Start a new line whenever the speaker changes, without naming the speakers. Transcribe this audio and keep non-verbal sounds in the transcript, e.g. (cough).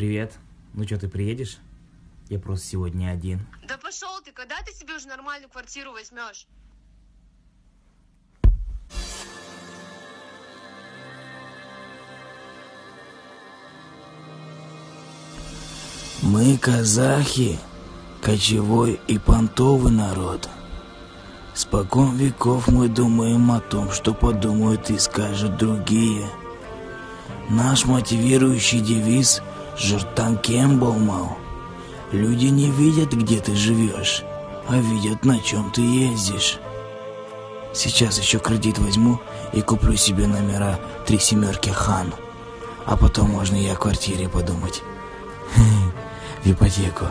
Привет. Ну что, ты приедешь? Я просто сегодня один.
Да пошел ты, когда ты себе уже нормальную квартиру возьмешь?
Мы казахи, кочевой и понтовый народ. Спокон веков мы думаем о том, что подумают и скажут другие. Наш мотивирующий девиз «Жертан Кембалмау». Люди не видят, где ты живешь, а видят, на чем ты ездишь. Сейчас еще кредит возьму и куплю себе номера три семерки хан. А потом можно и о квартире подумать. (laughs) В ипотеку.